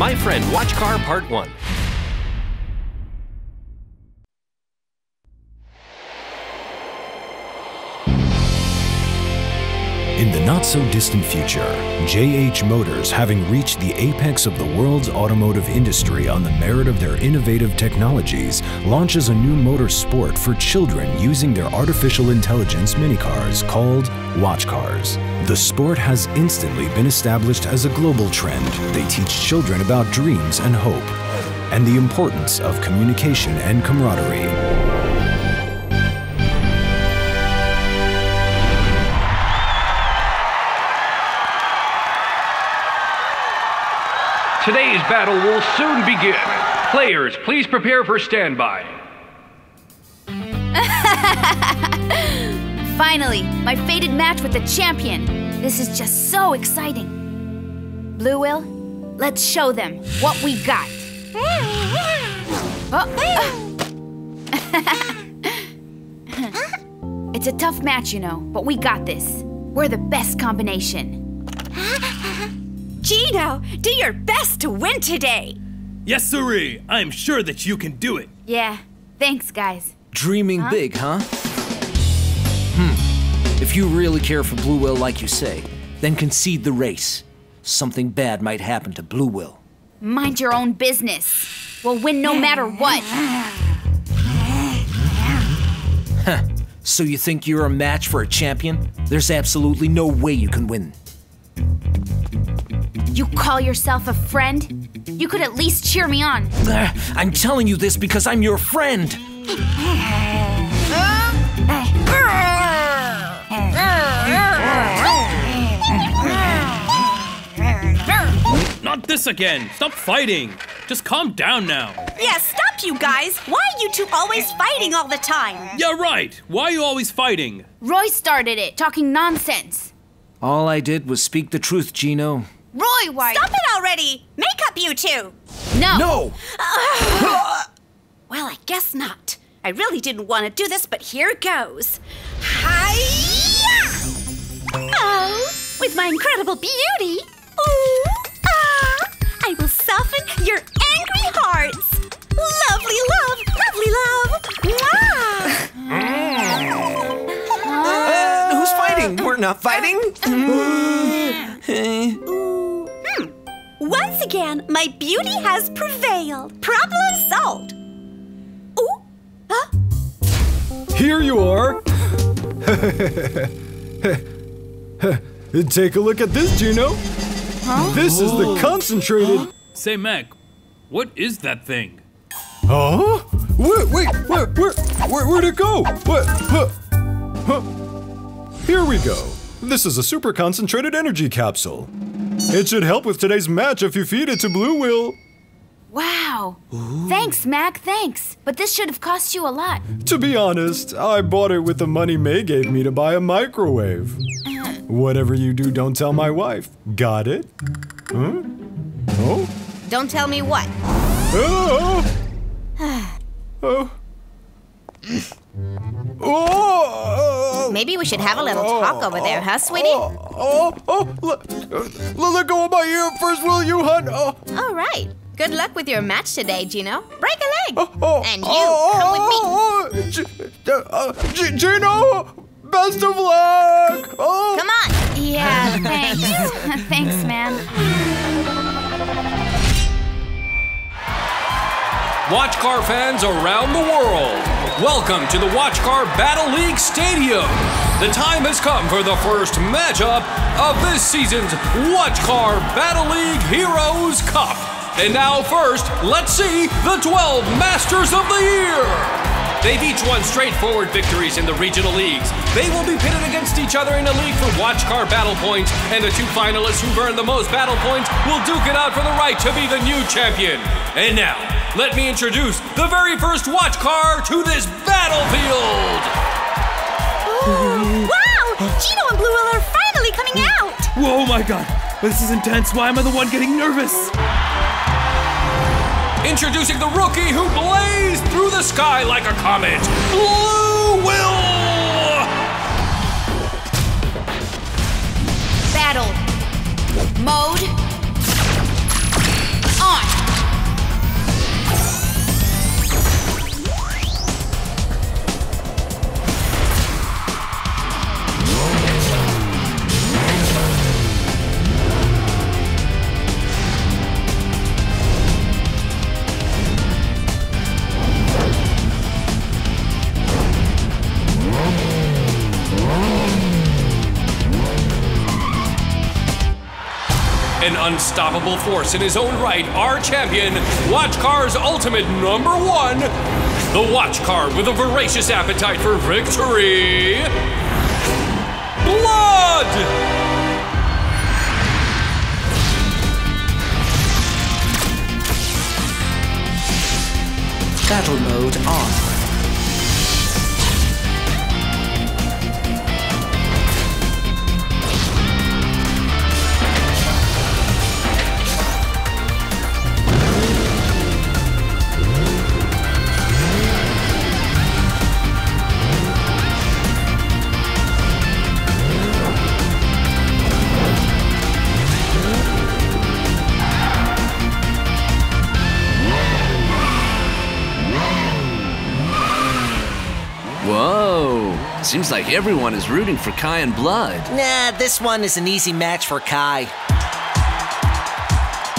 My Friend Watch Car Part 1. Not so distant future, JH Motors, having reached the apex of the world's automotive industry on the merit of their innovative technologies, launches a new motor sport for children using their artificial intelligence minicars called Watch Cars. The sport has instantly been established as a global trend. They teach children about dreams and hope, and the importance of communication and camaraderie. Today's battle will soon begin. Players, please prepare for standby. Finally, my fated match with the champion. This is just so exciting. Blue Will, let's show them what we got. Oh, uh. it's a tough match, you know, but we got this. We're the best combination. Gino, do your best to win today. Yes, sirree. I'm sure that you can do it. Yeah, thanks, guys. Dreaming Huh? big, huh? Hmm. If you really care for Blue Will like you say, then concede the race. Something bad might happen to Blue Will. Mind your own business. We'll win no matter what. Huh. So you think you're a match for a champion? There's absolutely no way you can win. You call yourself a friend? You could at least cheer me on. I'm telling you this because I'm your friend. Not this again. Stop fighting. Just calm down now. Yeah, stop you guys. Why are you two always fighting all the time? Yeah, right. Why are you always fighting? Roy started it, talking nonsense. All I did was speak the truth, Gino. Roy, why? Stop it already! Make up, you two! No! No! Well, I guess not. I really didn't want to do this, but here goes. Hi-ya! Oh, with my incredible beauty. Ooh, ah, I will soften your angry hearts. Lovely love, lovely love. Mwah! Uh, who's fighting? We're not fighting. Once again, my beauty has prevailed. Problem solved. Ooh, huh? Here you are. Take a look at this, Gino. This is the concentrated. Say, Mac, what is that thing? Huh? Wait, wait, where, where, where, where'd it go? What? Huh? Huh? Here we go. This is a super concentrated energy capsule. It should help with today's match if you feed it to Blue Will. Wow. Thanks, Mac, thanks. But this should have cost you a lot. To be honest, I bought it with the money May gave me to buy a microwave. Uh-huh. Whatever you do, don't tell my wife. Got it? Huh? Oh? Don't tell me what. Uh-huh. Oh! Oh! Oh! Maybe we should have a little talk over there, huh, sweetie? Oh! Oh! Let, uh, let go of my ear first, will you, hun? Oh! All right. Good luck with your match today, Gino. Break a leg. oh oh, and you, oh, come with me. oh, G- uh, Gino! Best of luck! Oh! Come on. Yeah, thanks. thanks, man. Watch car fans around the world, welcome to the Watch Car Battle League Stadium. The time has come for the first matchup of this season's Watch Car Battle League Heroes Cup. And now, first, let's see the 12 Masters of the Year. They've each won straightforward victories in the regional leagues. They will be pitted against each other in a league for Watch Car Battle Points, and the two finalists who've earned the most battle points will duke it out for the right to be the new champion. And now, let me introduce the very first Watch Car to this battlefield. Wow! Gino and Blue Will are finally coming out. Whoa, my god. This is intense. Why am I the one getting nervous? Introducing the rookie who blazed through the sky like a comet, Blue Will. Battle. Mode. On. Unstoppable force in his own right, our champion, Watch Car's ultimate number one, the Watch Car with a voracious appetite for victory. Blood! Battle mode on. Seems like everyone is rooting for Kai and Blood. Nah, this one is an easy match for Kai.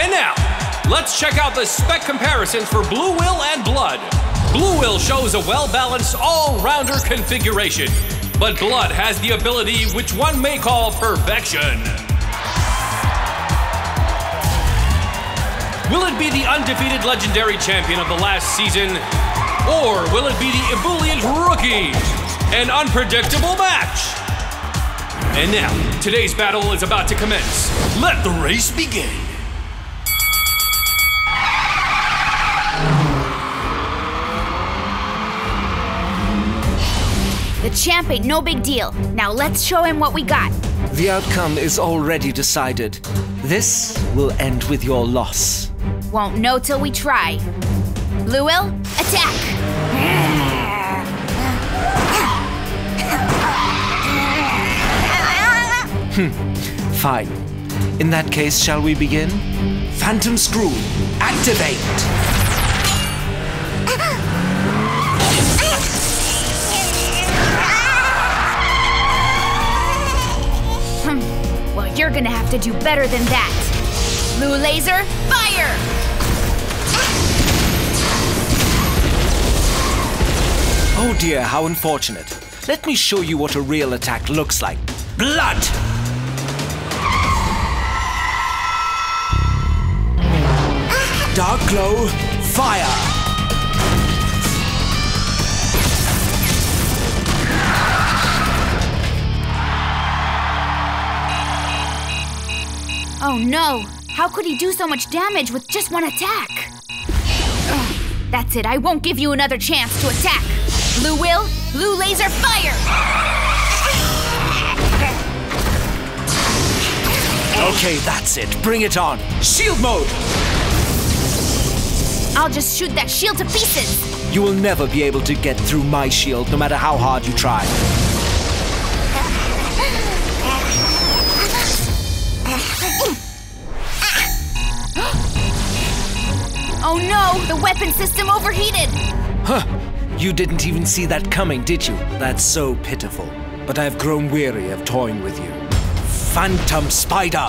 And now, let's check out the spec comparisons for Blue Will and Blood. Blue Will shows a well balanced, all rounder configuration, but Blood has the ability which one may call perfection. Will it be the undefeated legendary champion of the last season, or will it be the ebullient rookie? An unpredictable match. And now, today's battle is about to commence. Let the race begin. The champ ain't no big deal. Now let's show him what we got. The outcome is already decided. This will end with your loss. Won't know till we try. Blue Will, attack! Fine. In that case, shall we begin? Phantom Screw, activate! Hmm. Well, you're gonna have to do better than that. Blue laser, fire! Oh dear, how unfortunate. Let me show you what a real attack looks like. Blood! Dark glow, fire! Oh no! How could he do so much damage with just one attack? Ugh, that's it, I won't give you another chance to attack. Blue Will, Blue Laser Fire! Okay, that's it. Bring it on. Shield mode! I'll just shoot that shield to pieces! You will never be able to get through my shield, no matter how hard you try. Oh no! The weapon system overheated! Huh! You didn't even see that coming, did you? That's so pitiful. But I've grown weary of toying with you. Phantom Spider!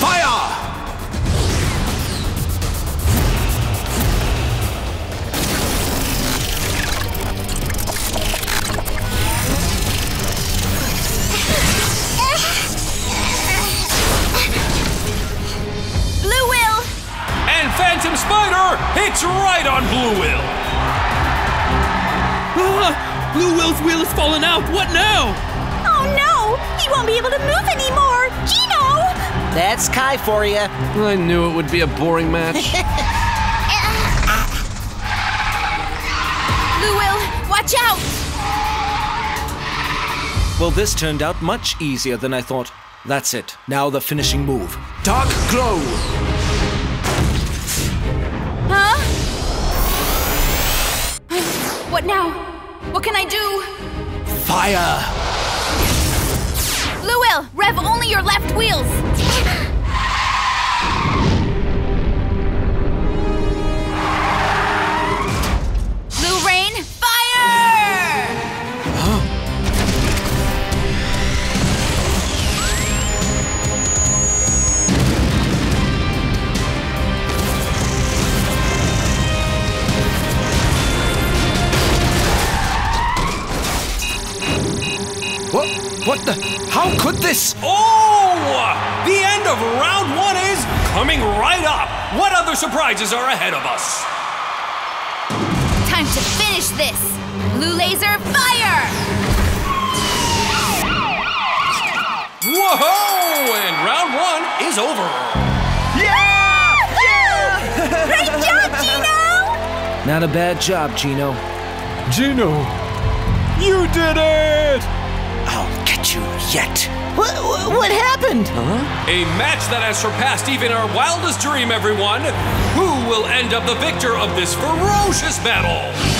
Fire! Fallen out. What now? Oh no! He won't be able to move anymore! Gino! That's Kai for you. I knew it would be a boring match. Blue Will, watch out! Well, this turned out much easier than I thought. That's it. Now the finishing move. Dark Glow! Huh? What now? What can I do? Fire! Blue Will, rev only your left wheels! What? What the? How could this? Oh! The end of round one is Coming right up, what other surprises are ahead of us? Time to finish this! Blue laser, fire! Whoa! And round one is over. Yeah! Great job, Gino! Not a bad job, Gino. Gino, you did it! You yet. What, what happened? A match that has surpassed even our wildest dream, everyone. Who will end up the victor of this ferocious battle?